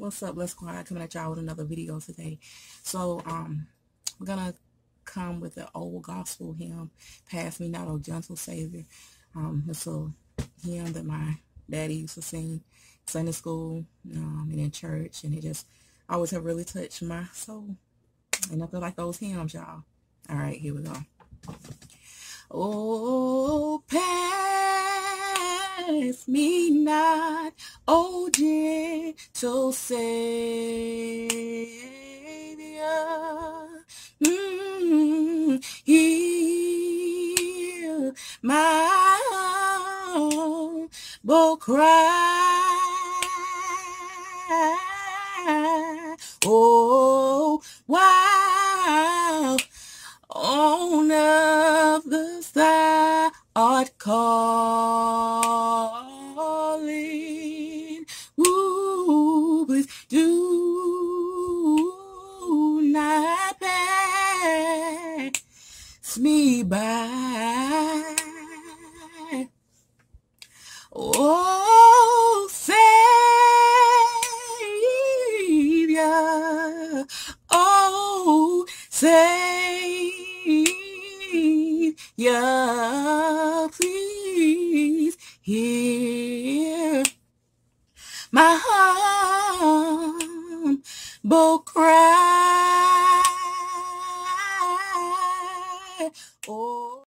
what's up? Let's quiet coming at y'all with another video today. So um we're gonna come with the old gospel hymn pass me not oh gentle savior. Um it's a hymn that my daddy used to sing sunday school um and in church and it just always have really touched my soul. And i feel like those hymns y'all. All right here we go. Oh pass me not oh gentle savior. Mm, hear my humble cry. Oh, wow, on of the thou art me by. Oh, Savior, oh, Savior, please hear my humble cry. Oh.